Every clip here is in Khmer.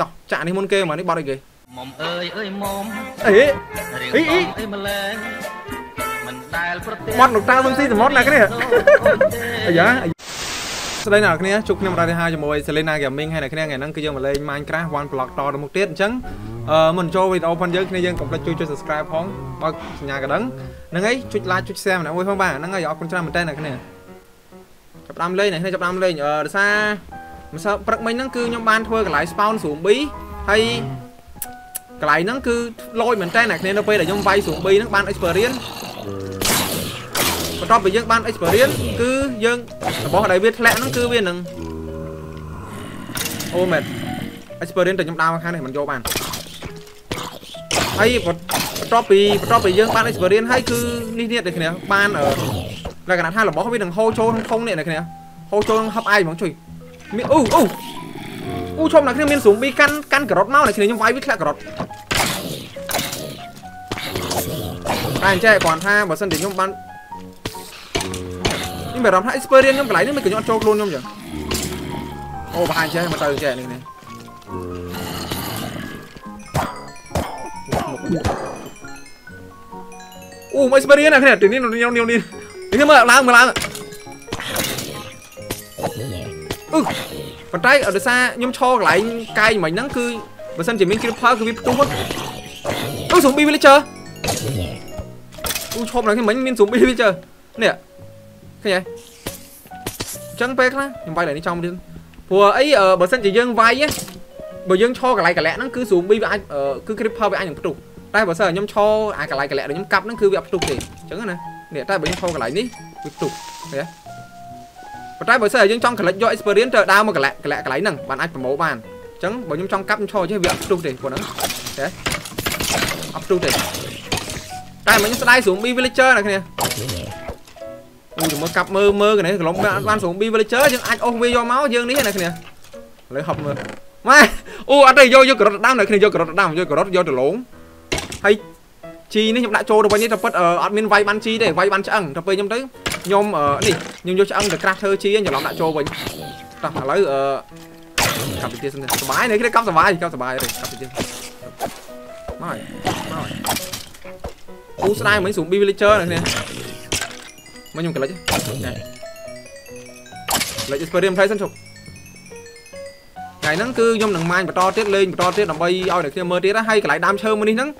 តោះចាក់នេះមុនគេមកនេះបត់អីគេមុំអើយអើយមុំអេរៀងអីអីអីម្លែងមិនដែលប្រទេសបត់លោកតាសឹងស៊ីសមុទ្រណាគ្នាអាយ៉ាស្ដីអ្នកគ្នាជួបខ្ញុំរ៉ាឌីហាជាមួយ Selena Gaming ហើយអ្នកគ្នាថ្ងៃហ្នឹងគឺយើងមកលេង Minecraft One Block តទៅមុខទៀតអញ្ចឹងអឺមុនចូលវីដេអូផងយើងគ្នាយើងកុំភ្លេចជួយចុច Subscribe ផងបើកសញ្ញាកណ្ដឹងហ្នឹងហើយចុច Like ចុច Share ម្នាក់មួយផងបាទហ្នឹងហើយអរគុណច្រើនមែនតើអ្នកគ្នាចាប់ដើមលេងអ្នកគ្នាចាប់ដើមលេងអឺដោយសារ ម្សិលព្រឹកមិញហ្នឹងគឺខ្ញុំបានធ្វើកន្លែង spawn ស្រូម B ហើយកន្លែងហ្នឹងគឺលយមែនតើអ្នកគ្នានៅពេលដែលខ្ញុំវាយស្រូម B ហ្នឹងបាន experience បន្ទាប់ពីយើងបាន experience គឺយើងរបស់ដែលវាធ្លាក់ហ្នឹងគឺវានឹងអូមែន experience តែខ្ញុំដើរខាងនេះមិនយកបានហើយបន្ទាប់ពីបន្ទាប់ពីយើងបាន experience ហើយគឺនេះនេះអ្នកគ្នាបានអឺលក្ខណៈថារបស់វានឹងហូរចូលក្នុងធុងនេះអ្នកគ្នាហូរចូលហឹបអាយហ្មងជួយ មានអូអូអូឈប់អ្នកគ្នាមានស្រូមប៊ីកាន់កាន់ការ៉ុតមកអ្នកគ្នាខ្ញុំវាយវាធ្លាក់ការ៉ុតតែអញ្ចឹងគ្រាន់ថាបើសិនជាខ្ញុំបានខ្ញុំមានអារម្មណ៍ថា experience ខ្ញុំកន្លែងនេះមិនក៏ខ្ញុំអត់ចូលខ្លួនខ្ញុំចឹងអូបង្ហាញចេះមកទៅចេះនេះនេះអូមក experience ណាគ្នាទីនេះខ្ញុំខ្ញុំនេះនេះមើលឡើងមើលឡើង អឺប៉ុន្តែដោយសារខ្ញុំឈរកន្លែងកាយមិញហ្នឹងគឺបើសិនជាមាន creeper គឺវាផ្ទុះអូ zombie villager អូឈប់ឡើងខ្ញុំមិញមាន zombie villager នេះឃើញហើយចឹងពេលខ្លះខ្ញុំវាយឡើងនេះចំទៀតព្រោះអីបើសិនជាយើងវាយបើយើងឈរកន្លែងកលែកហ្នឹងគឺ zombie វាអាចគឺ creeper វាអាចនឹងផ្ទុះតែបើសិនខ្ញុំឈរអាកន្លែងកលែកដែលខ្ញុំកាប់ហ្នឹងគឺវាអត់ផ្ទុះទេអញ្ចឹងណានេះតែបើខ្ញុំឈរកន្លែងនេះវាផ្ទុះឃើញទេ ប៉ុន្តែបើសិនយើងចង់ collect យក experience ទៅដើរមកកលែកកលែកកន្លែងហ្នឹងបានអាចប្រម៉ូបានអញ្ចឹងបើខ្ញុំចង់កាប់ខ្ញុំឈរចេះវាអត់ផ្ទុះទេព្រោះហ្នឹងទេអត់ផ្ទុះទេតែមិនស្ដាយ zombie villager ណាគ្នាអូចាំមើលកាប់មើលមើលកនេះកន្លងបានបាន zombie villager យើងអាចអូសវាយកមកយើងនេះណាគ្នាឥឡូវហប់មើលម៉ែអូអត់ទេយកយកការ៉ុតដាំណាគ្នាយកការ៉ុតដាំយកការ៉ុតយកដលងហើយ ជីនេះខ្ញុំដាក់ចូលទៅវិញនេះតែពិតអត់មានវាយបានជីទេវាយបានឆ្អឹងទៅពេលខ្ញុំទៅខ្ញុំនេះខ្ញុំយកឆ្អឹងទៅក្រាស់ធ្វើជីច្រឡំដាក់ចូលវិញតោះឥឡូវអឺកាប់ទៅទៀតសិនសុបាយនេះគេកាប់សុបាយកាប់សុបាយទេកាប់ទៅទៀតមកមកអូស្ដាយមិញ zombie villager ណាគ្នាមកខ្ញុំកលិចកលិច experience ផ្លែសិនជប់ថ្ងៃហ្នឹងគឺខ្ញុំនឹងម៉ាញបន្តទៀតលេងបន្តទៀតដើម្បីឲ្យអ្នកគ្នាមើលទៀតហើយកន្លែងដើមឈើមួយនេះហ្នឹង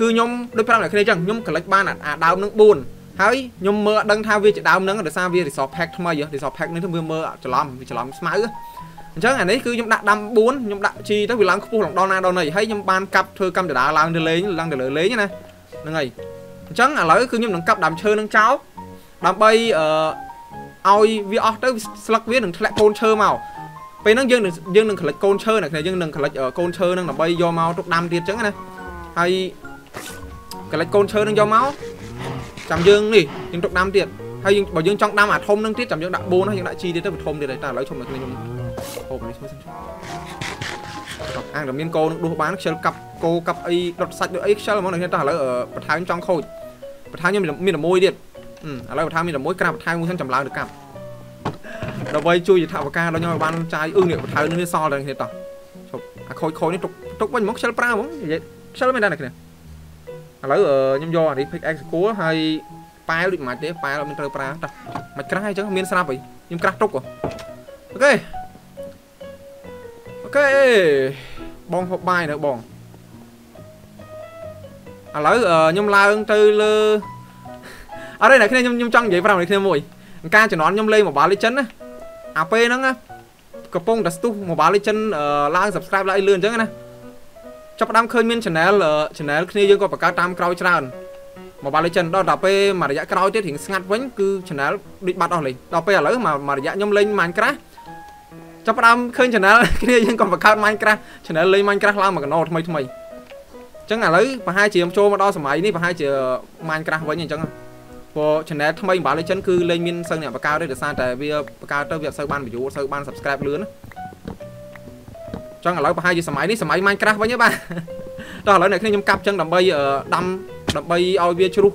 គឺខ្ញុំដូចប្រាប់អ្នកគ្នាអញ្ចឹងខ្ញុំកលិចបានអាដើមហ្នឹង4ហើយខ្ញុំមើលអត់ដឹងថាវាជាដើមហ្នឹងដោយសារវា resource pack ថ្មី resource pack នេះទៅវាមើលច្រឡំវាច្រឡំស្មៅអញ្ចឹងអានេះគឺខ្ញុំដាក់ដាំ4ខ្ញុំដាក់ជីទៅវាឡើងខ្ពស់ដល់ណាដល់ណីហើយខ្ញុំបានកាប់ធ្វើកម្មចដាឡើងទៅលេងឡើងទៅលើលេងណាហ្នឹងហើយអញ្ចឹងឥឡូវគឺខ្ញុំនឹងកាប់ដើមឈើនឹងចោលដើម្បីអឺឲ្យវាអស់ទៅស្លឹកវានឹងធ្លាក់កូនឈើមកពេលហ្នឹងយើងនឹងយើងនឹងក្លិចកូនឈើណាគ្នាយើងនឹងក្លិចកូនឈើហ្នឹងដើម្បីយកមកទុកដាំទៀតអញ្ចឹងណាហើយ ក្លិចកូនឈើហ្នឹងយកមកចាំយើងនេះយើងទុកដាំទៀតហើយយើងបើយើងចង់ដាំអាធំហ្នឹងទៀតចាំយើងដាក់បូនហើយយើងដាក់ជីទៀតទៅវាធំទៀតហើយតែឥឡូវឈប់មកគ្នាខ្ញុំហូបនេះមើលសិនអាងតែមានកោនឹងដួសបានខ្ជិលកាប់គោកាប់អីដុតសាច់ដូចអីខ្ជិលហ្មងតែឥឡូវបន្ថែមចង់ខូចបន្ថែមខ្ញុំមានតែមួយទៀតឥឡូវបន្ថែមមានតែមួយក្រាបបន្ថែមមួយសិនចម្លើងទៅកាប់ដើម្បីជួយយថាវការដល់ខ្ញុំឲ្យបានចាយអឺនេះបន្ថែមនេះសល់តែគ្នាតោះឈប់អាខូចខូចនេះទុកទុកវិញហ្មងខ្ជិលប្រើហ្មងនិយាយខ្ជិលមែនដែរគ្នា ឥឡូវខ្ញុំយកអានេះ pickaxe គួរហើយប៉ែលដូចមិនទេប៉ែលអត់មានត្រូវប្រើតោះមិនក្រាស់អញ្ចឹងមានស្រាប់អីខ្ញុំក្រាស់ទុកអូខេអូខេបងហូបបាយនៅបងឥឡូវខ្ញុំឡើងទៅលើអរេអ្នកគ្នាខ្ញុំខ្ញុំចង់និយាយប្រាប់អ្នកគ្នាមួយការជំនាន់ខ្ញុំលេង Mobile Legends ណាអាពេលហ្នឹងកំពុងតែស្ទុះ Mobile Legends ឡើង subscribe ឡើងអីលឿនអញ្ចឹងណា ចាប់ផ្ដើមឃើញមាន channel channel គ្នាយើងក៏បង្កើតតាមក្រោយច្រើន Mobile Legends ដល់ដល់ពេលមួយរយៈក្រោយទៀតរៀងស្ងាត់វិញគឺ channel ដូចបាត់អស់លេងដល់ពេលឥឡូវមួយរយៈខ្ញុំលេង Minecraft ចាប់ផ្ដើមឃើញ channel គ្នាយើងក៏បង្កើត Minecraft channel លេង Minecraft ឡើងមកកណោថ្មីថ្មីអញ្ចឹងឥឡូវប្រហែលជាចូលមកដល់សម័យនេះប្រហែលជា Minecraft វិញអញ្ចឹងព្រោះ channel ថ្មី Mobile Legends គឺលេងមានសឹងអ្នកបង្កើតទេដោយសារតែវាបង្កើតទៅវាអត់សូវបាន view អត់សូវបាន subscribe លឿនណា ចឹងឥឡូវប្រហែលជាសម័យនេះសម័យ Minecraft វិញទេបាទតោះឥឡូវអ្នកគ្នាខ្ញុំកាប់ចឹងដើម្បីដាំដើម្បីឲ្យវាជ្រុះ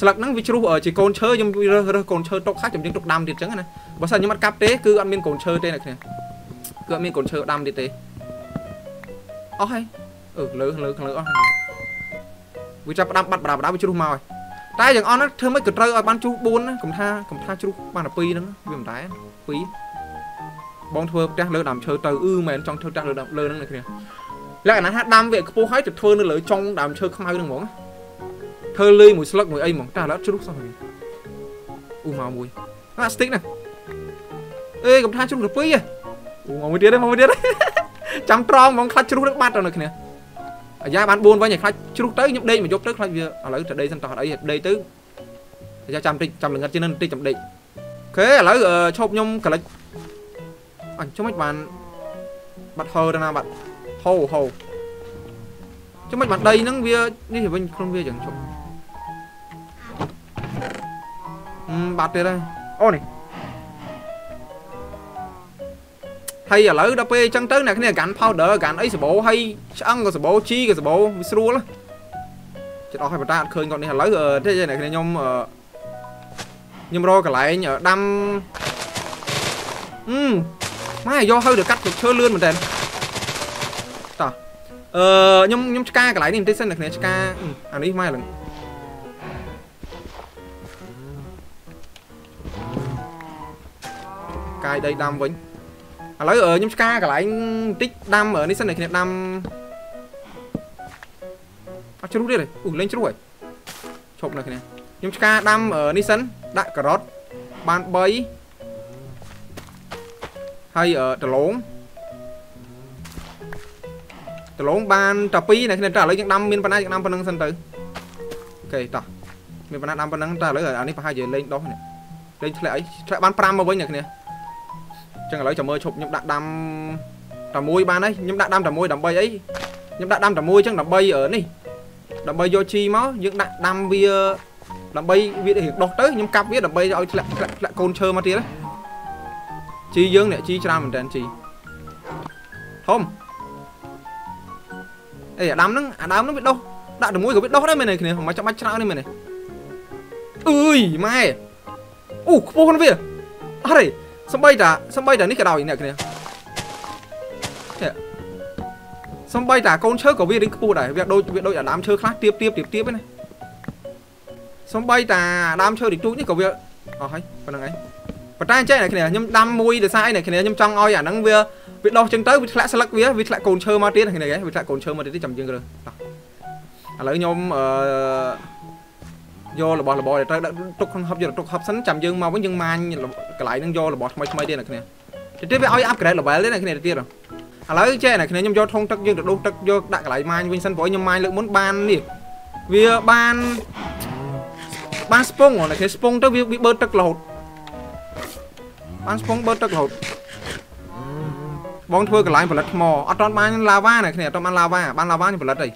ស្លឹកហ្នឹងវាជ្រុះជាកូនឈើខ្ញុំរើសរើសកូនឈើទុកហើយខ្ញុំយើងទុកដាំទៀតចឹងណាបើសិនខ្ញុំអត់កាប់ទេគឺអត់មានកូនឈើទេអ្នកគ្នាគឺអត់មានកូនឈើដាំទៀតទេអស់ហើយអឺលើលើលើអស់ហើយវាចាប់ផ្ដាំបាត់បដាបដាវាជ្រុះមកហើយតែយ៉ាងអស់ហ្នឹងធ្វើមិនក៏ត្រូវឲ្យបានជ្រុះ4ណាកុំថាកុំថាជ្រុះបានតែ2ហ្នឹងវាមិនដែរ2 បងធ្វើផ្ទះលើដើមឈើទៅអឺមែនចង់ធ្វើផ្ទះលើដើមលើហ្នឹងណាគ្នាលក្ខណៈថាដាំវាខ្ពស់ហើយទៅធ្វើនៅលើចុងដើមឈើខ្មៅហ្នឹងហ្មងធ្វើលីមួយស្លឹកមួយអីហ្មងតែឥឡូវជ្រុះសោះវិញអ៊ូមកមួយអាស្ទិកណាអេកុំថាជ្រុះទៅ2ហ៎អូមកមួយទៀតទេមកមួយទៀតទេចាំត្រង់ហ្មងខ្លាច់ជ្រុះទៅបាត់ទៅនៅគ្នាអាយ៉ាបាន4វិញឲ្យខ្លាច់ជ្រុះទៅខ្ញុំដេកមកយប់ទៅខ្លាច់វាឥឡូវទៅដេកសិនតោះអត់អីដេកទៅអាយ៉ាចាំតិចចាំលងឹតជាងនឹងតិចចាំដេកអូខេឥឡូវឈប់ខ្ញុំកលិច អញចុះមិនបានបាត់ហោទៅណាបាត់ហោហោចុះមិនបានដីហ្នឹងវានេះវិញខ្លួនវាចឹងឈប់ហឹមបាត់ទៀតហើយអូនេះហើយឥឡូវដល់ពេលអញ្ចឹងទៅអ្នកគ្នាកាន់ powder កាន់អីសបោហើយឆ្អឹងក៏សបោជីក៏សបោវាស្រួលចិត្តអស់ហើយបតាអត់ឃើញគាត់នេះឥឡូវទេអ្នកគ្នាខ្ញុំខ្ញុំរកកន្លែងដាំអឺ ម៉ែយកហើយទៅកាត់ឈើលឿនមែនតើតោះអឺខ្ញុំខ្ញុំឆ្កាកន្លែងនេះបន្តិចសិនអ្នកគ្នាឆ្កាអានេះម៉ែឡើងកាយដីដាំវិញឥឡូវខ្ញុំឆ្កាកន្លែងបន្តិចដាំនេះសិនឲ្យគ្នាដាំអត់ជ្រុះទៀតទេអូលេងជ្រុះហើយឈប់នៅគ្នាខ្ញុំឆ្កាដាំនេះសិនដាក់ការ៉ុតបាន3 ហើយដលងដលងបានតែ2នៅគ្នាតែឥឡូវយើងដាំមានប៉ុណ្ណាយើងដាំប៉ុណ្ណឹងសិនទៅអូខេតោះមានប៉ុណ្ណាដាំប៉ុណ្ណឹងតែឥឡូវអានេះប្រហែលជាលេងដោះនេះលេងធ្លាក់អីធ្លាក់បាន5មកវិញអ្នកគ្នាចឹងឥឡូវចាំមើលឈប់ខ្ញុំដាក់ដាំតែមួយបានហើយខ្ញុំដាក់ដាំតែមួយដើម្បីអីខ្ញុំដាក់ដាំតែមួយចឹងដើម្បីនេះដើម្បីយកជីមកយើងដាក់ដាំវាដើម្បីវារៀងដុះទៅខ្ញុំកាប់វាដើម្បីឲ្យធ្លាក់ធ្លាក់ធ្លាក់កូនឈើមកទៀត ជីយើងអ្នកជីច្រើនមែនតើជីធំអេអាដាំហ្នឹងអាដើមហ្នឹងវាដុះដាក់តែមួយក៏វាដុះដែរមែនទេគ្នាមិនចាំបាច់ច្រើនទេមែនទេអើយម៉ែអូខ្ពស់ណាស់វាអរេសំបីតាសំបីតានេះក៏ដោយអ្នកគ្នាសំបីតាកូនឈើក៏វារៀងខ្ពស់ដែរវាដូចវាដូចអាដើមឈើខ្លះទៀបទៀបទៀបទៀបណាសំបីតាដើមឈើតិចតួចនេះក៏វាអស់ហើយប៉ុណ្្នឹងឯង ប៉ុន្តែអញ្ចឹងអ្នកគ្នាខ្ញុំដាំមួយដោយសារអីអ្នកគ្នាខ្ញុំចង់ឲ្យអាហ្នឹងវាវាដោះចឹងទៅវាធ្លាក់ស្លឹកវាវាធ្លាក់កូនឈើមកទៀតអ្នកគ្នាវាធ្លាក់កូនឈើមកទៀតចាំយើងរើតោះឥឡូវខ្ញុំអឺយករបស់របរដែលត្រូវដាក់ទុកក្នុងហឹបយកទុកហឹបសិនចាំយើងមកវិញយើងម៉ាញកន្លែងហ្នឹងយករបស់ថ្មីថ្មីទៀតអ្នកគ្នាទៅទៀតវាឲ្យ upgrade level ទៀតអ្នកគ្នាទៅទៀតឥឡូវចេះអ្នកគ្នាខ្ញុំយកធុងទឹកយើងទៅដុសទឹកយកដាក់កន្លែងម៉ាញវិញសិនព្រោះខ្ញុំម៉ាញលើកមុនបាននេះវាបានបានស្ពងអ្នកគ្នាស្ពងទៅវាវាបឺតទឹករហូត បានស្ពងបឺតទឹករហូតបងធ្វើកន្លែងផលិតថ្មអត់ទាន់បានឡាវ៉ាអ្នកគ្នាអត់ទាន់បានឡាវ៉ាបានឡាវ៉ាខ្ញុំផលិតអី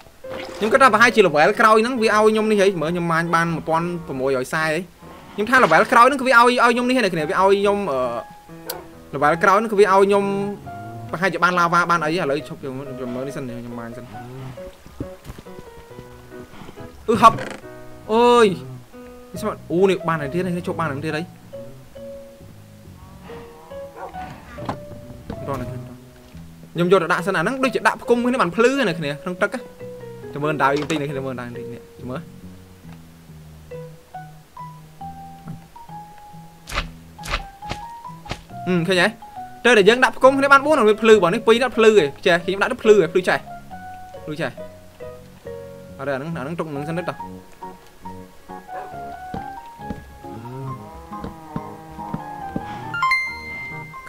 ខ្ញុំគិតថាប្រហែលជា level ក្រោយហ្នឹងវាឲ្យខ្ញុំនេះហីមើលខ្ញុំម៉ាញបាន1640ហីខ្ញុំថា level ក្រោយហ្នឹងគឺវាឲ្យឲ្យខ្ញុំនេះហ្នឹងគ្នាវាឲ្យខ្ញុំអឺ level ក្រោយហ្នឹងគឺវាឲ្យខ្ញុំប្រហែលជាបានឡាវ៉ាបានអីឥឡូវឈប់ខ្ញុំមើលនេះសិនខ្ញុំម៉ាញសិនអឺហប់អើយនេះស្មាអូនេះបានតែទៀតនេះជប់បានតែទៀតអី រត់ខ្ញុំយកទៅដាក់សិនអាហ្នឹងដូចជាដាក់ផ្គុំគ្នាបានភ្លឺហ្នឹងគ្នាក្នុងទឹកហ្នឹងចាំមើលដៅបន្តិចនេះចាំមើលដៅបន្តិចនេះចាំមើលហឹមឃើញហើយទៅតែយើងដាក់ផ្គុំគ្នាបាន4វាភ្លឺបងនេះ2ដាក់ភ្លឺឯងចេះខ្ញុំដាក់ទៅភ្លឺឯងភ្លឺចេះភ្លឺចេះអត់ទេអាហ្នឹងអាហ្នឹងទុកនឹងសិនទៅតោះ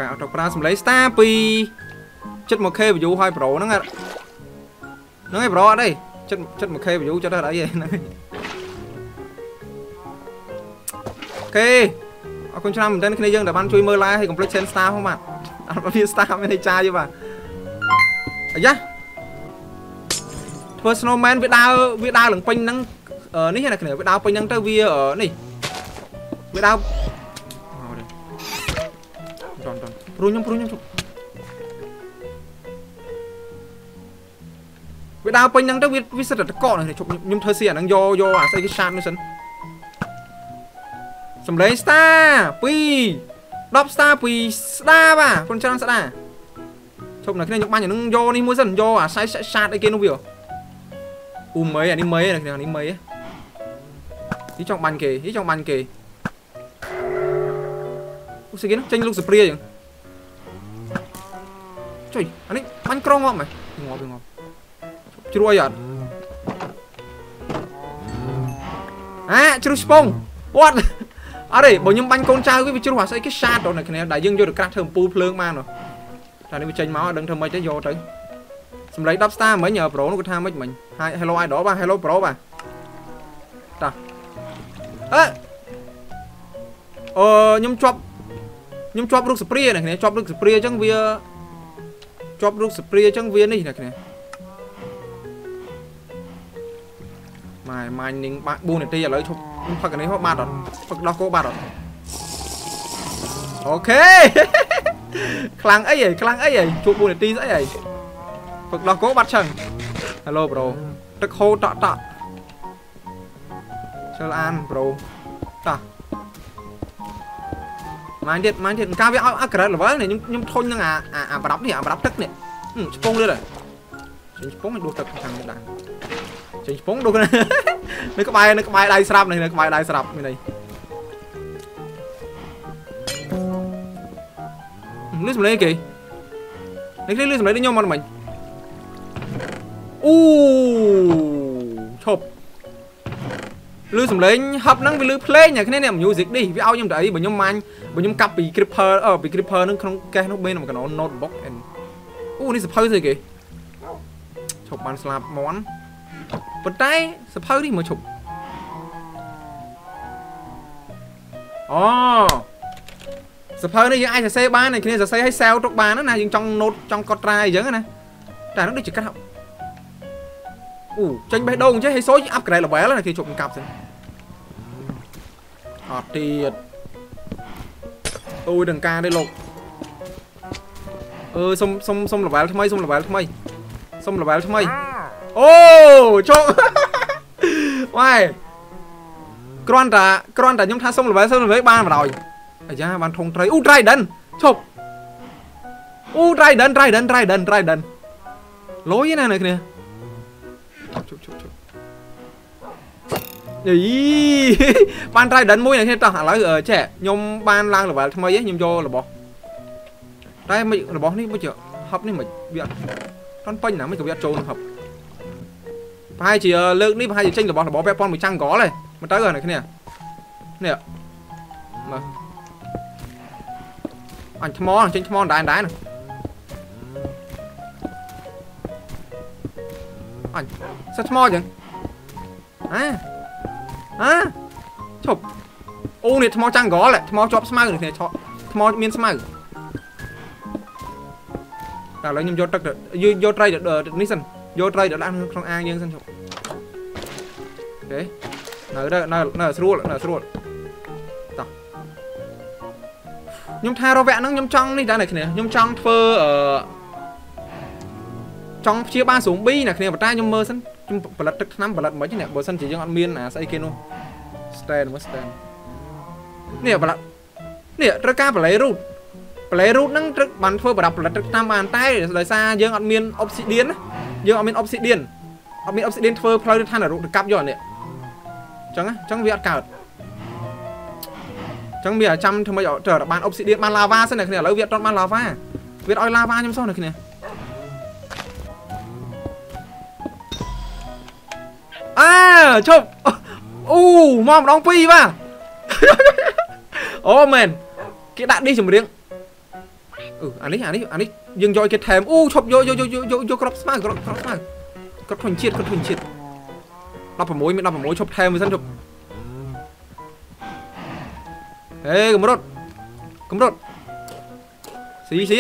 កាអត់ទៅប្រើសំឡេង star ពី 71k view ហើយ Pro ហ្នឹងហ្នឹងឯង Pro អត់ទេចិត្តចិត្ត 1k view ចិត្តអត់អីហ្នឹងអូខេអរគុណច្រើនមែនទែនគ្នាយើងដែលបានជួយមើល live ហើយកុំភ្លេច send star ផងបាទអត់មាន star មានន័យចាយទេបាទអាយ៉ាធ្វើ snowman វាដើរវាដើរឡើងពេញហ្នឹងនេះណាគ្នាវាដើរពេញហ្នឹងទៅវានេះវាដើរ ព្រួយខ្ញុំព្រួយខ្ញុំជប់វាដើរពេញហ្នឹងទៅវាវាសិតតែតកកនេះជប់ខ្ញុំធ្វើស៊ីអាហ្នឹងយកយកអាស្អីគេឆាតនេះសិនសំឡេង star 2 10 star 2ស្ដាបាទគុណច្រើនស្ដាឈប់អ្នកគ្នាខ្ញុំបាញ់អានឹងយកនេះមួយសិនយកអាសាយសាតអីគេនោះវាអ៊ូមេអានេះមេអ្នកគ្នានេះមេនេះចង់បាញ់គេនេះចង់បាញ់គេអូស្អីគេនោះចេញលោកសព្រាយ៉ាង ចុយអានេះបាញ់ក្រងាប់មែនងាប់ងាប់ជ្រួយអត់អាជ្រុះស្ពង what អត់ទេបើខ្ញុំបាញ់កូនចៅវាវាជ្រុះអាស្អីគេសាតដល់អ្នកគ្នាដែលយើងយកទៅក្រាស់ធ្វើអំពូលភ្លើងបានហ៎តែនេះវាចេញមកអត់ដឹងធ្វើម៉េចទេយកទៅសម្លេង10 star មិញប្រូនោះគាត់ថាម៉េចមិញ Hi hello idol បាទ hello pro បាទតាអឺអឺខ្ញុំជាប់ខ្ញុំជាប់រូបសព្រាអ្នកគ្នាជាប់រូបសព្រាអញ្ចឹងវា ជាប់រូបសព្រាអញ្ចឹងវានេះអ្នកគ្នាម៉ែម៉ាញ់នឹងបាក់4នាទីឥឡូវឈប់ខ្ញុំផឹកអានេះហូបបាត់អត់ផឹកដោះគោបាត់អត់អូខេខ្លាំងអីហីខ្លាំងអីហីជួប4នាទីស្អីហីផឹកដោះគោបាត់ឆឹង Hello bro ទឹកហូរតក់តក់ជិលអាន bro តោះ ម៉ាញ់ទៀតម៉ាញ់ទៀតកាលវាឲ្យអាក្រេត level នេះខ្ញុំខ្ញុំធុញនឹងអាអាប្រដាប់នេះអាប្រដាប់ទឹកនេះឆ្ពងលឿនហើយចេញឆ្ពងឲ្យដួសទឹកខាងនេះដែរចេញឆ្ពងដួសនៅក្បែរនៅក្បែរដៃស្រាប់នៅក្បែរដៃស្រាប់មានអីលឺសំឡេងគេនេះលឺសំឡេងខ្ញុំមកមិញអូឈប់ លឺសំឡេងហឹបហ្នឹងវាលឺភ្លេងអ្នកគ្នានេះ music នេះវាឲ្យខ្ញុំទៅអីបើខ្ញុំម៉ាញ់បើខ្ញុំកាប់ពី creeper អឺពី creeper ហ្នឹងក្នុងកេះនោះមានក្នុង notebook អូនេះសភៅស្អីគេឈប់បានស្លាប់មន់ប៉ុន្តែសភៅនេះមកឈប់អូសភៅនេះយើងអាចសរសេរបានតែគ្នាសរសេរឲ្យសែវទុកបានណាយើងចង់ note ចង់កត់ត្រាអីចឹងណាតែនោះដូចជាកាត់អូចេញបេះដូងចេះឲ្យសូច upgrade level ណាគេជប់កាប់សិន អត់ទៀតអូយដង្ការទេលោកអឺសុំសុំសុំ level ថ្មីសុំ level ថ្មីសុំ level ថ្មីអូជោគវ៉ៃគ្រាន់តែគ្រាន់តែខ្ញុំថាសុំ level សុំ level បានបណ្ដោយអាយ៉ាបានធុងត្រីអូ Trident ឈប់អូ Trident Trident Trident Trident លុយណានៅគ្នាជប់ជប់ជប់ យីបាន Trident មួយនេះតោះឥឡូវចេះខ្ញុំបានឡើង level ថ្មីខ្ញុំយករបស់តែមិនរបស់នេះមិនជហប់នេះមិនវាអត់តន់ពេញណាមិនក៏វាអត់ចូលនឹងហប់ប្រហែលជាលើកនេះប្រហែលជាចេញរបស់របស់ពាក់ព័ន្ធមួយចាំងកលហ៎មិនទៅហ្នឹងគ្នានេះមើលអញថ្មចេញថ្មដែរដែរណាអញសិតថ្មចឹងអា អាឈប់អូនេះថ្មចាំងកលថ្មជាប់ស្មៅនេះគ្នាថ្មមានស្មៅតែឥឡូវខ្ញុំយកទឹកយកយកត្រីនេះសិនយកត្រីទៅដាក់ក្នុងអាងយើងសិនជប់អូខេនៅនៅនៅស្រួលនៅស្រួលតោះខ្ញុំថារវៈហ្នឹងខ្ញុំចង់នេះដែរអ្នកគ្នាខ្ញុំចង់ធ្វើអឺចង់ព្យាបាលស៊ូមប៊ីអ្នកគ្នាប៉ុន្តែខ្ញុំមើលសិនខ្ញុំ ផលិតទឹកថ្នាំផលិតមិននេះបើសិនជាយើងអត់មានអាស្អីគេនោះ stand មើល stand នេះផលិតនេះត្រូវការបលែរូត play root ហ្នឹងត្រូវបានធ្វើប្រដាប់ផលិតទឹកតាមបានតែដោយសារយើងអត់មាន obsidian យើងអត់មាន obsidian អត់មាន obsidian ធ្វើផ្លូវទៅឋានរូបទៅកាប់យកអានេះអញ្ចឹងអញ្ចឹងវាអត់កើតអញ្ចឹងវាចាំធ្វើម៉េចត្រូវបាន obsidian បាន lava សិនអ្នកគ្នាឥឡូវវាអត់ទាន់បាន lava វាឲ្យ lava ខ្ញុំសោះអ្នកគ្នា អើឈប់អូមកម្ដងពីរបាទអូមែនគេដាក់នេះចម្រៀងអឺអានេះអានេះអានេះយើងយកគេថែមអូឈប់យកយកយកយកយកក្របស្មៅក្របក្របស្មៅគាត់ធុញជាតិគាត់ធុញជាតិ16មាន16ឈប់ថែមមួយសិនឈប់ហេកម្រុតកម្រុតស៊ីស៊ី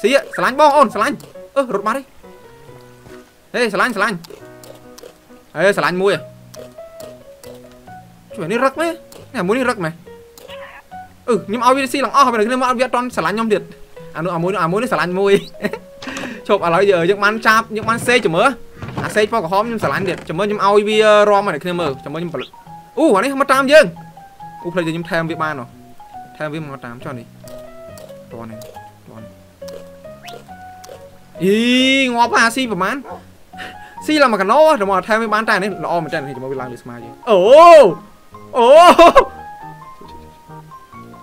ស៊ីស្រឡាញ់បងអូនស្រឡាញ់អឺរត់បាត់ហេស្រឡាញ់ស្រឡាញ់ ហេស្រឡាញ់មួយជួយនេះរឹកមែននេះមួយនេះរឹកមែនអឺខ្ញុំឲ្យវាស៊ីឡើងអស់ហើយខ្ញុំមកវាអត់តន់ស្រឡាញ់ខ្ញុំទៀតអានោះអាមួយអាមួយនេះស្រឡាញ់មួយជប់ឥឡូវយើងបានចាប់យើងបានសេចាំមើលអាសេកពណ៌ក្រហមខ្ញុំស្រឡាញ់ទៀតចាំមើលខ្ញុំឲ្យវារំឲ្យគ្នាមើលចាំមើលខ្ញុំផលិតអូអានេះមកតាមយើងអូផ្លេចខ្ញុំថែមវាបានហ៎ថែមវាមកតាមចុះនេះតនេះតនេះអីងាប់អាស៊ីប្រហែល ស៊ីឡើងមកកណោតែមកថែមវាបានតែនេះល្អមែនតើនេះចាំមកវាឡើងលើស្មាយើងអូអូ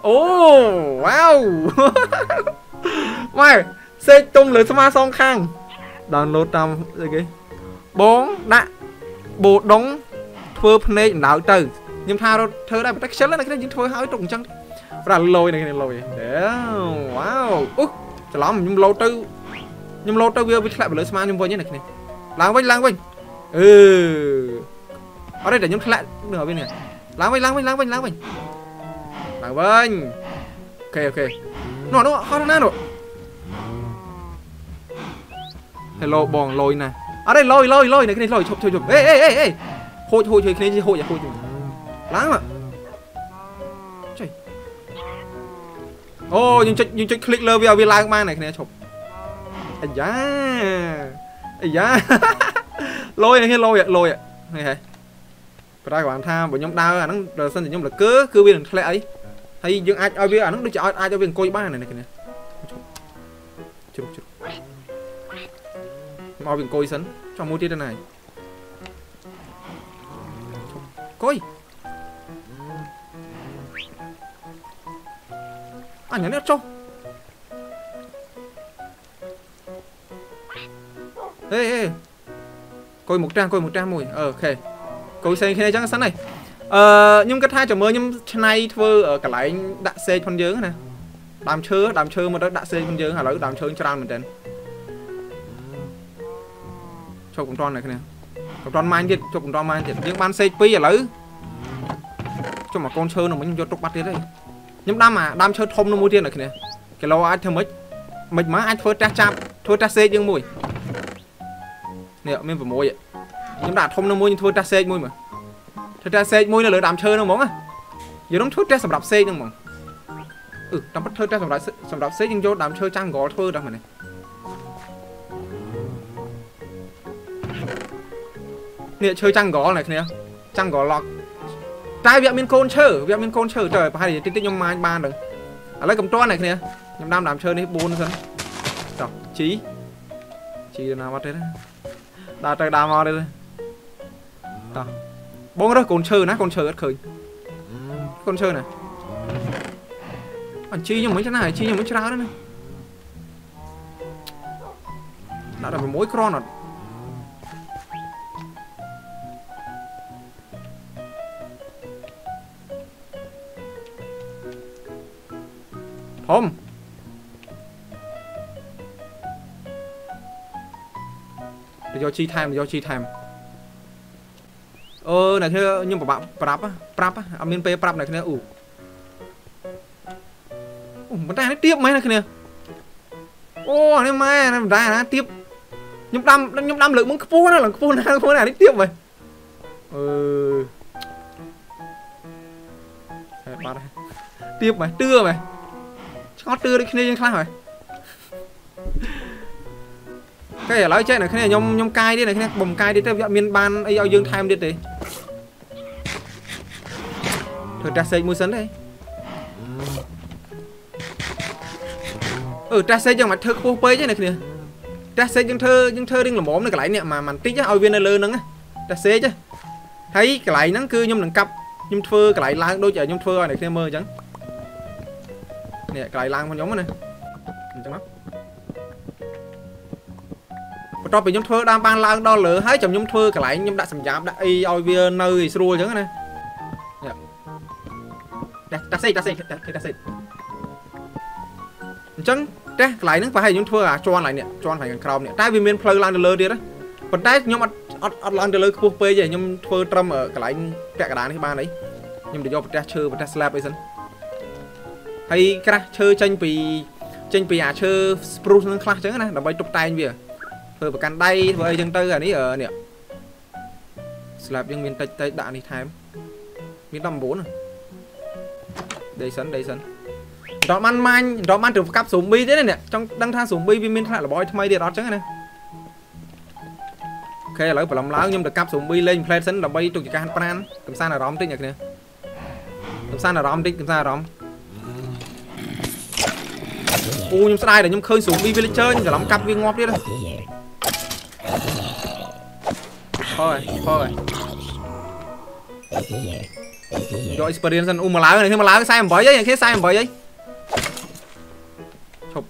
អូវ៉ាវម៉ែសេកទុំលើស្មាសងខាង download តាមអីគេបងដាក់បូដុងធ្វើភ្នែកអណ្ដៅទៅខ្ញុំថារត់ធ្វើដែរប៉ុន្តែខ្ជិលណាស់គ្នាយើងធ្វើឲ្យទុកអញ្ចឹងប្រាលយណាគ្នាលយអេវ៉ាវអូច្រឡំខ្ញុំលោតទៅខ្ញុំលោតទៅវាវាធ្លាក់ទៅលើស្មាខ្ញុំវិញណាគ្នា ឡើងវិញឡើងវិញអឺអត់ទេតែខ្ញុំធ្លាក់នៅវានេះឡើងវិញឡើងវិញឡើងវិញឡើងវិញឡើងវិញអូខេអូខេនោះនោះហត់ណាស់នោះ Hello បងលយណាអត់ទេលយលយលយនៅគ្នាលយឈប់ឈប់ឈប់អេអេអេអេហូចហូចជួយគ្នាហូចហូចឡើងមកចុយអូយើងចុចយើងចុច click លើវាឲ្យវាឡើងបានណាគ្នាឈប់ អាយ៉ាអាយ៉ាលយនៅគ្នាលយលយនេះហ៎ប្រហែលគាត់ថាបើខ្ញុំដើរអាហ្នឹងដល់សិនតែខ្ញុំលកើគឺវានឹងធ្លាក់អីហើយយើងអាចឲ្យវាអាហ្នឹងដូចជាអាចឲ្យវាអង្គុយបានណាគ្នាជ្រុកជ្រុកមកវាអង្គុយសិនចង់មួយទៀតទៅណាអង្គុយអញនេះអត់ចុះ ហេហេអង្គុយមុខតាអង្គុយមុខតាមួយអឺអូខេអង្គុយផ្សេងគ្នាអញ្ចឹងសិនហើយអឺខ្ញុំគិតថាចាំមើលខ្ញុំឆ្នៃធ្វើកន្លែងដាក់សេកផងយើងណាដើមឈើដើមឈើមកទៅដាក់សេកផងយើងឥឡូវដើមឈើច្រើនមែនតើជប់កំតនអ្នកគ្នាកំតនម៉ាញ់ទៀតជប់កំតនម៉ាញ់ទៀតយើងបានសេក2ឥឡូវជុំមកកូនឈើនោះមិញយកទុកបាត់ទៀតហើយខ្ញុំដាំអាដាំឈើធំនោះមួយទៀតអ្នកគ្នាគីឡូអាចធ្វើម៉េចមិនមកអាចធ្វើតាស់ចាប់ធ្វើតាស់សេកយើងមួយ នេះមាន6ខ្ញុំដាក់ធំនោះមួយខ្ញុំធ្វើតាស់សេកមួយមើលធ្វើតាស់សេកមួយនៅលើដាំឈើនោះហ្មងយើងនឹងធ្វើតាស់សម្រាប់សេកហ្នឹងហ្មងអឺតាមពិតធ្វើតាស់សម្រាប់សម្រាប់សេកយើងយកដាំឈើចាំងកលធ្វើដល់មែនទេនេះឈើចាំងកលអ្នកគ្នាចាំងកលឡកតែវាអត់មានកូនឈើវាអត់មានកូនឈើទៅប្រហែលតិចតិចខ្ញុំម៉ាញបានទៅឥឡូវកំតន់អ្នកគ្នាខ្ញុំដាំដើមឈើនេះ4សិនតោះជីជីទៅណាមកទេ ដើរទៅដើរមកទេតោះបងរើសកូនឈើណាកូនឈើអត់ឃើញកូនឈើណាអញជីខ្ញុំមិនឆ្នាជីខ្ញុំមិនច្រើនណាដាក់តែ6គ្រាន់អត់ធំ យកជីថែមទៅយកជីថែមអឺអ្នកគ្នាខ្ញុំពិបាកប្រាប់ប្រាប់អត់មានពេលប្រាប់អ្នកគ្នាអូអូមិនតែនេះទៀបមែនអ្នកគ្នាអូនេះម៉ែមិនដែរណាទៀបខ្ញុំដាំខ្ញុំដាំលើកមុនខ្ពស់ណាឡើងខ្ពស់ណាខ្ពស់ណានេះទៀបមែនអឺហេតុបាត់ហើយទៀបមែនទឿមែនឆ្ងល់ទឿដូចគ្នាយើងខ្លះហើយ គេឥឡូវចេះអ្នកគ្នាខ្ញុំខ្ញុំកាយទៀតអ្នកគ្នាបំកាយទៀតទៅវាអត់មានបានអីឲ្យយើងថែមទៀតទេធ្វើតាសេកមួយសិនទេអឺតាសេកយើងមិនធ្វើខ្ពស់ពេកទេអ្នកគ្នាតាសេកយើងធ្វើយើងធ្វើរៀងល្មមនៅកន្លែងនេះមកបន្តិចឲ្យវានៅលើហ្នឹងតាសេកហើយកន្លែងហ្នឹងគឺខ្ញុំនឹងកាប់ខ្ញុំធ្វើកន្លែងឡើងដូចខ្ញុំធ្វើឲ្យអ្នកគ្នាមើលអញ្ចឹងនេះកន្លែងឡើងរបស់ខ្ញុំណាអញ្ចឹងមក បន្ទាប់ពីខ្ញុំធ្វើដើមបានឡើងដល់លើហើយចាំខ្ញុំធ្វើកន្លែងខ្ញុំដាក់សម្រាប់ដាក់អីឲ្យវានៅឲ្យស្រួលអញ្ចឹងណានេះតាសេកតាសេកតាសេកអញ្ចឹងតែកន្លែងហ្នឹងប្រហែលខ្ញុំធ្វើអាជន់កន្លែងនេះជន់កន្លែងខាងក្រោមនេះតែវាមានផ្លូវឡើងទៅលើទៀតណាប៉ុន្តែខ្ញុំអត់អត់អត់ឡើងទៅលើខ្ពស់ពេកទេខ្ញុំធ្វើត្រឹមកន្លែងពាក់កណ្ដាលនេះបានអីខ្ញុំទៅយកប្រទេសឈើប្រទេស slab អីសិនហើយក្រាស់ឈើចេញពីចេញពីអាឈើ spruce នឹងខ្លះចឹងណាដើម្បីតុបតែងវា ធ្វើប្រកាន់ដៃធ្វើអីចឹងទៅអានេះនេះ slab យើងមានតិចតិចដាក់នេះថែមមាន19ណាដេសិនដេសិនដល់បានម៉ាញ់ដល់បានទៅកាប់ zombie ទេនេះចង់ដឹងថា zombie វាមានថ្នាក់របយថ្មីទៀតអត់ចឹងណាអូខេឥឡូវបន្លំឡើងខ្ញុំទៅកាប់ zombie លេង plate សិនដើម្បីទុកជាការហាត់ប្រានកំសាន្តអារម្មណ៍តិចអ្នកគ្នាកំសាន្តអារម្មណ៍តិចកំសាន្តអារម្មណ៍អូខ្ញុំស្ដាយតែខ្ញុំឃើញស៊ូប៊ី villager ខ្ញុំច្រឡំកាប់វាងាប់ទៀតហើ យហើយហើយយក experience សិនអូមកឡើងនេះខ្ញុំមកឡើង48ហីនេះគេ48ហីឈប់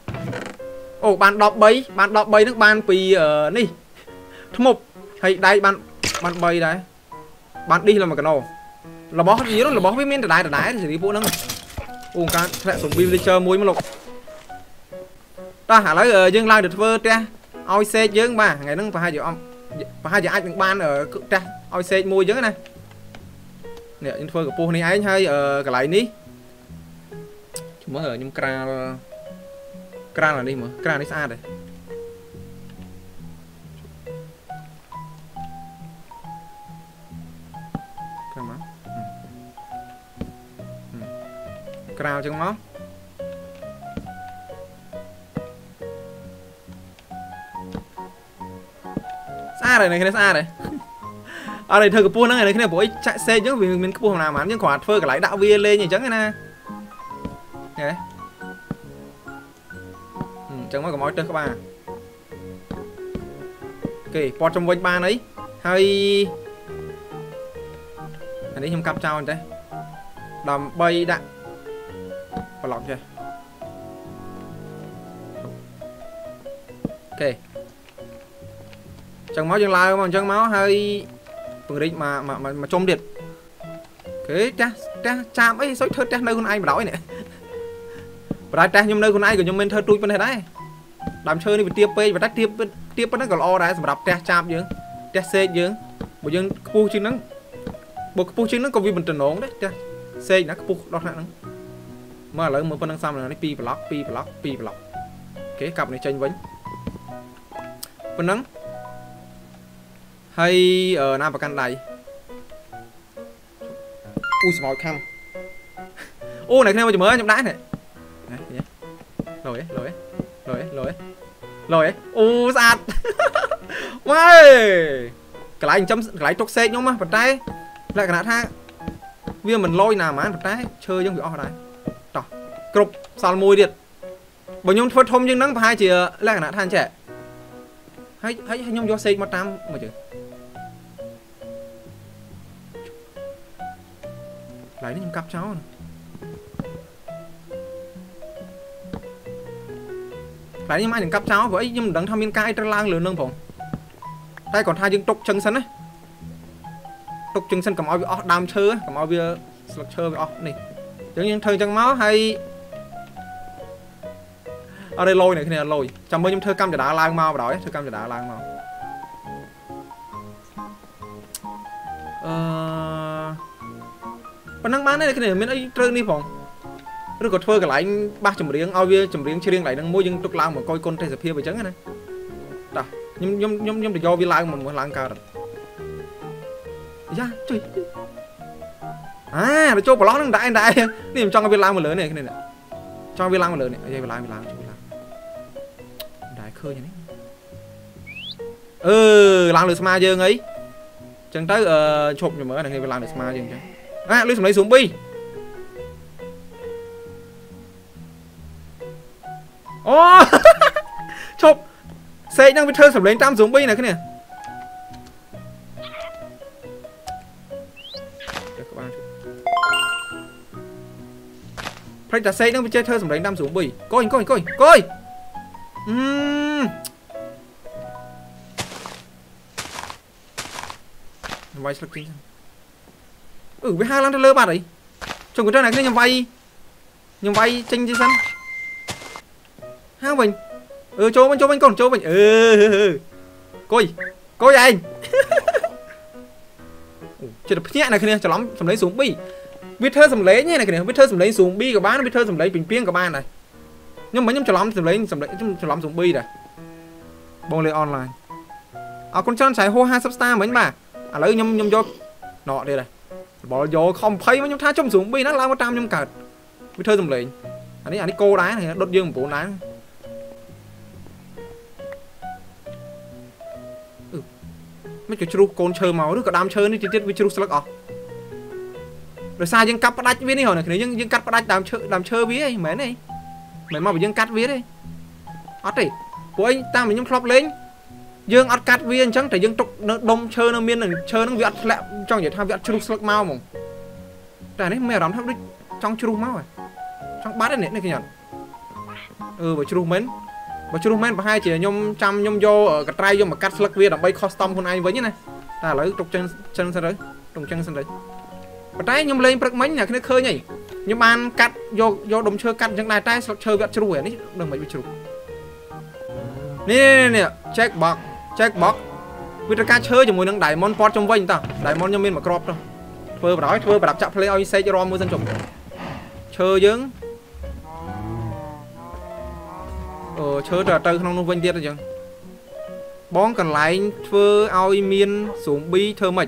អូបាន13បាន13ហ្នឹងបានពីនេះធ្មប់ហើយដៃបានបាន3ដែរបានឌីសលើមួយកណោរបស់វារបស់វាមានដដែលដដែលសេរីពួកហ្នឹងអូការធ្លាក់ zombie villager មួយមកលោកតោះឥឡូវយើងឡើងទៅធ្វើផ្ទះឲ្យសេកយើងបាទថ្ងៃហ្នឹងប្រហែលជាអំ ប្រហែលជាអាចនឹងបានផ្ទះឲ្យសេកមួយអញ្ចឹងណានេះយើងធ្វើកម្ពស់នេះឯងហើយកន្លែងនេះមើលខ្ញុំក្រាលក្រាលអានេះមើលក្រាលនេះស្អាតទេក្រាលមកក្រាលអញ្ចឹងមក ស្អាតហើយនេះគ្នាស្អាតហើយអត់ឲ្យធ្វើកម្ពស់ហ្នឹងឯនេះគ្នាព្រោះអីចាក់សេកអញ្ចឹងវាមានខ្ពស់ណាស់ហ្មងយើងគ្រាន់ធ្វើកន្លែងដាក់វាលេងអញ្ចឹងណាហ៎អញ្ចឹងមកកុំឲ្យទៅក្បាលអូខេពតចំវិញបានអីហើយអានេះខ្ញុំកាប់ចោលអញ្ចឹងដើម្បីដាក់ប្លុកចេះអូខេ ចឹងមកយើងឡើងមកអញ្ចឹងមកហើយពង្រីកមកមកជុំទៀតគេផ្ទះផ្ទះចាបអីសុយធ្វើផ្ទះនៅខ្លួនឯងបដ ாய் នេះបដ ாய் ផ្ទះខ្ញុំនៅខ្លួនឯងក៏ខ្ញុំមិនធ្វើទូចប៉ុណ្ណេះដែរដើមឈើនេះវាទៀបពេកប៉ុន្តែទៀបទៀបប៉ុណ្ណឹងក៏ល្អដែរសម្រាប់ផ្ទះចាបយើងផ្ទះសេកយើងបើយើងខ្ពស់ជាងហ្នឹងបើខ្ពស់ជាងហ្នឹងក៏វាមិនតំណងដែរផ្ទះសេកណាខ្ពស់ដល់ថ្នាក់ហ្នឹងមើលឥឡូវមើលប៉ុណ្ណឹងសំនេះ2ប្លុក2ប្លុក2ប្លុកអូខេកាប់នេះចេញវិញប៉ុណ្ណឹង ហើយណាប្រកាន់ដៃអូស្មោចខំអូអ្នកគ្នាមកមើលខ្ញុំដាក់នេះលយលយលយលយលយអូស្អាតម៉ែកន្លែងចំកន្លែងទុកសេកខ្ញុំណាប៉ុន្តែលក្ខណៈថាវាមិនលយណាហ្មងប៉ុន្តែឈើយើងវាអស់ដែរតោះគ្រប់សល់មួយទៀតបើខ្ញុំធ្វើធំជាងហ្នឹងប្រហែលជាលក្ខណៈថាអញ្ចឹងហើយហើយខ្ញុំយកសេកមកតាមមកជើ កន្លែងនេះខ្ញុំកាប់ចោលកន្លែងនេះខ្ញុំអាចនឹងកាប់ចោលព្រោះអីខ្ញុំមិនដឹងថាមានការអីត្រូវឡើងលើនឹងផងតែគាត់ថាយើងទុកចឹងសិនណាទុកចឹងសិនកុំឲ្យវាអស់ដើមឈើកុំ ឲ្យវាស្លឹកឈើវាអស់នេះអញ្ចឹងយើងធ្វើចឹងមកហើយអរេលយនេះគ្នាលយចាំមើលខ្ញុំធ្វើកម្មចដាឡើងមកបដ ாய் ធ្វើកម្មចដាឡើងមកអឺប៉ុណ្ណឹងបានទេគ្នាមានអីត្រូវនេះផងឬក៏ធ្វើកន្លែងបាសចម្រៀងឲ្យវាចម្រៀងច្រៀងកន្លែងហ្នឹងមួយយើងទុកឡើងមកកយគុណទេសភាពអញ្ចឹងណាតោះខ្ញុំខ្ញុំខ្ញុំខ្ញុំទៅយកវាឡើងមកឡើងកើតយ៉ាជួយអាទៅចូលប្រឡោះហ្នឹងដែរដែរនេះខ្ញុំចង់ឲ្យវាឡើងមកលើនេះគ្នាចង់វាឡើងមកលើនេះឲ្យវាឡើងវាឡើងជួយឡើងដែរឃើញនេះអឺឡើងលើស្មាយើងអីចឹងទៅអឺឈប់ខ្ញុំមើលនេះវាឡើងលើស្មាយើងអញ្ចឹង អាលឺសំឡេងស៊ូមប៊ីអូឈប់សេកហ្នឹងវាធ្វើសំឡេងតាមស៊ូមប៊ីណាគ្នាក្បាលព្រៃតាសេកហ្នឹងវាចេះធ្វើសំឡេងតាមស៊ូមប៊ីកូនកូនកូនកូយអឺវាយស្លឹកទី ហ្នឹងអឺវាហើរឡើងទៅលើបាត់អីចុងកន្ទើអ្នកគ្នាខ្ញុំវាយខ្ញុំវាយចេញទៅសិនហើវិញអឺចូលវិញចូលវិញកូនចូលវិញអឺកុយកុយឯងចិត្តភ្ញាក់អ្នកគ្នាច្រឡំសំឡេងស៊ូមប៊ីវាធ្វើសំឡេងហ្នឹងអ្នកគ្នាវាធ្វើសំឡេងស៊ូមប៊ីក៏បានវាធ្វើសំឡេងពីងពីងក៏បានដែរខ្ញុំមិនខ្ញុំច្រឡំសំឡេងសំឡេងខ្ញុំច្រឡំស៊ូមប៊ីដែរបងលេងអនឡាញអរគុណច្រើនឆៃហួ50 star មិញបាទឥឡូវខ្ញុំខ្ញុំយកណកទៀតដែរ បលយកខំភ័យមកខ្ញុំថាចំស្រួង2ហ្នឹងឡើងមកតាមខ្ញុំកើតវាធ្វើសំឡេងអានេះអានេះគោដែរដុតយើង9ដែរមិនក៏ជ្រុះកូនឈើមកឬក៏ដើមឈើនេះទៀតវាជ្រុះស្លឹកអស់ដោយសារយើងកាប់ផ្ដាច់វានេះហ៎អ្នកគ្នាយើងយើងកាត់ផ្ដាច់ដើមឈើដើមឈើវាហីមិនមែនទេមិនមកបើយើងកាត់វាទេអត់ទេព្រោះអីតាមដែលខ្ញុំធ្លាប់លេង យើងអត់កាត់វាអញ្ចឹងតែយើងទុកនៅដុំឈើនៅមាននឹងឈើហ្នឹងវាអត់ធ្លាក់ចង់និយាយថាវាអត់ជ្រុះស្លឹកមកហ្មងតែនេះមានអារម្មណ៍ថាដូចចង់ជ្រុះមកហ៎ចង់បាត់ទេនេះនេះខ្ញុំអឺបើជ្រុះមែនបើជ្រុះមែនប្រហែលជាខ្ញុំចាំខ្ញុំយកកត្រៃយកមកកាត់ស្លឹកវាដើម្បី custom ខ្លួនឯងវិញណាតែឥឡូវទុកចឹងចឹងសិនទៅទុកចឹងសិនទៅប៉ុន្តែខ្ញុំលេងព្រឹកមិញអ្នកគ្នាឃើញហីខ្ញុំបានកាត់យកយកដុំឈើកាត់អញ្ចឹងដែរតែស្លឹកឈើវាអត់ជ្រុះហ៎នេះដឹងមិនវាជ្រុះនេះនេះ check box check box វាត្រូវការឈើជាមួយនឹង diamond ពតចំវិញតោះ diamond ខ្ញុំមានមួយគ្រាប់តោះធ្វើបណ្ដោយធ្វើប្រដាប់ចាក់ភ្លេងឲ្យសេករមមួយសិនចុះឈើយើងអឺឈើទៅទៅក្នុងនោះវិញទៀតអញ្ចឹងបងកន្លែងធ្វើឲ្យមាន zombie ធ្វើម៉េច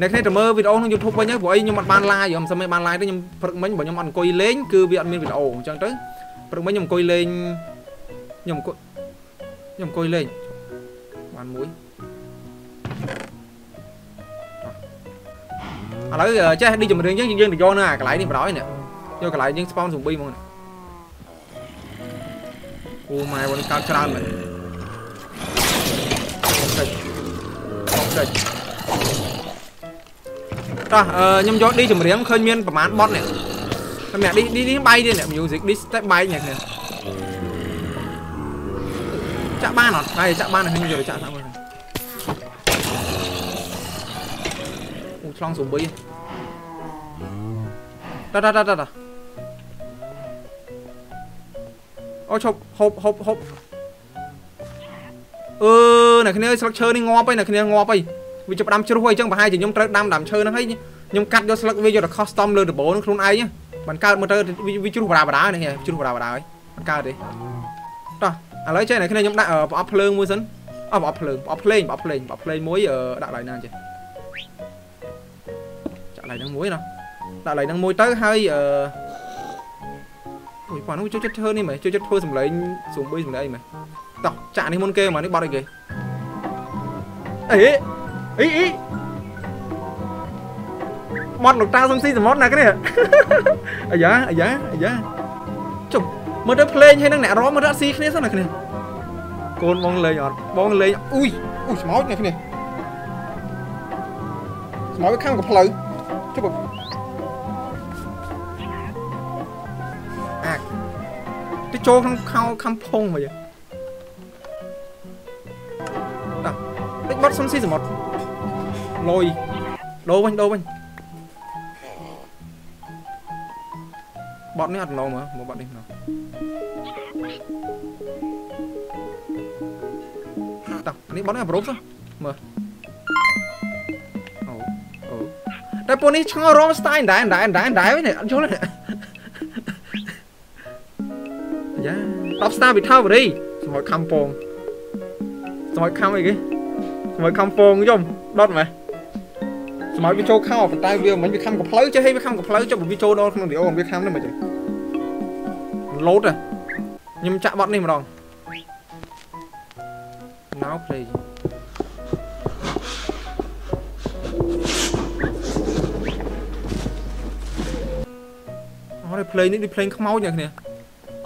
អ្នកគ្នាទៅមើលវីដេអូក្នុង YouTube វិញទៅព្រោះអីខ្ញុំអត់បាន live ខ្ញុំមិនបាន live ទេខ្ញុំព្រឹកមិញបើខ្ញុំអត់អង្គុយលេងគឺវាអត់មានវីដេអូអញ្ចឹងទៅព្រឹកមិញខ្ញុំអង្គុយលេងខ្ញុំអង្គុយខ្ញុំអង្គុយលេង បានមួយឥឡូវចេះឌីចម្រៀងអញ្ចឹងយើងទៅយកនៅអាកន្លែងនេះបណ្ដោយនេះយកកន្លែងយើង spawn zombie ហ្មងអូម៉ែវ៉ាន់កើតច្រើនមែនតិចតិចតោះខ្ញុំយកឌីចម្រៀងឃើញមានប្រហែលប ចាក់បានអត់ហើយចាក់បានខ្ញុំយកទៅចាក់តាមមើលអូឆ្លងស៊ូប៊ីតតតតតអូឈប់ហូបហូបហូបអឺអ្នកគ្នាស្លឹកឈើនេះងាប់ហើយអ្នកគ្នាងាប់ហើយវាចាប់ដាំជ្រុះហើយអញ្ចឹងប្រហែលជាខ្ញុំត្រូវដាំដាំឈើហ្នឹងហើយខ្ញុំកាត់យកស្លឹកវាយកទៅ custom លើដបូនឹងខ្លួនឯងបានកើតមកទៅវាជ្រុះបដាបដានេះជ្រុះបដាបដាហើយបានកើតទេតោះ ឥឡូវចេះអ្នកគ្នាខ្ញុំដាក់ប្រអប់ភ្លើងមួយសិនអត់ប្រអប់ភ្លើងប្រអប់ភ្លេងប្រអប់ភ្លេងប្រអប់ភ្លេងមួយដាក់ឡៃណាចេះចាក់ឡៃហ្នឹងមួយណាដាក់ឡៃហ្នឹងមួយទៅហើយអឺអូយប៉ានោះជួយចិត្តធ្វើនេះមែនជួយចិត្តធ្វើសម្លេងស៊ុំបីសម្លេងមែនតោះចាក់នេះមុនគេមកនេះបាត់អីគេអេអីអីមាត់លោកតាសំស៊ីសមុទ្រណាគ្នាអាយ៉ាអាយ៉ាអាយ៉ាចុះ មើលទៅភ្លេងហើយនឹងអ្នករមមើលទៅអត់ស៊ីគ្នាសិនណាគ្នាកូនបងលេងអត់បងលេងអ៊ុយអ៊ុយស្មោចនេះគ្នាស្មោចវាខាំកំផ្លូវចុះអាក់ទៅចូលក្នុងខោខំភងមកយើតោះដូចបាត់សំស៊ីសមុទ្រលយដូរវិញដូរវិញ ត់នេះអត់ណោមើលមកបត់នេះណោតោះនេះបត់នេះអប្រូបសោះមើលអូអូតែពូនេះឆ្ងល់រមស្ទាយដែរដែរដែរដែរវិញអត់យល់ទេយ៉ាតបស្តាវិថាវរីសម្រាប់ខំពងសម្រាប់ខំអីគេសម្រាប់ខំពងយំដុតមែនសម្រាប់វាចូលខោប៉ុន្តែវាមិនវាខំកផ្លូវចេះឲ្យវាខំកផ្លូវចុះវាចូលដល់ក្នុងវីដេអូវាខំនេះមិនចេះ ឡូតខ្ញុំចាក់បត់នេះម្ដង now play អត់ឲ្យ play នេះដូច play ខ្មោចអ្នកគ្នា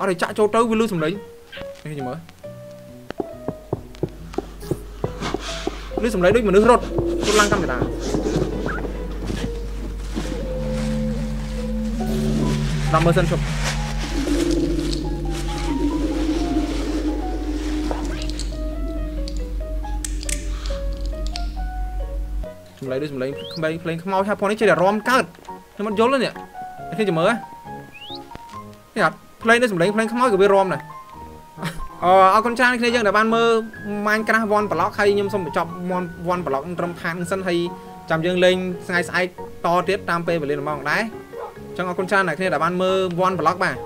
អត់ឲ្យចាក់ចូលទៅវាលឺសំឡេងនេះខ្ញុំមើលលឺសំឡេងដូចមនុស្សរត់រត់ឡើងកាមេរ៉ាតាមមើលសិនជប់ សំឡេងដូចសំឡេងក្មេងភ្លេងខ្មោចថាផងនេះចេះតែរំកើតខ្ញុំអត់យល់ទេនេះនេះចាំមើលនេះអត់ភ្លេងដូចសំឡេងភ្លេងខ្មោចក៏វារំដែរអឺអរគុណច្រើនគ្នាយើងដែលបានមើល Minecraft One Block ហើយខ្ញុំសូមបញ្ចប់ One Block ត្រឹមផានសិនហើយចាំយើងលេងថ្ងៃស្អែកតទៀតតាមពេលវេលាម៉ោងដែរចឹងអរគុណច្រើនអ្នកគ្នាដែលបានមើល One Block បាទ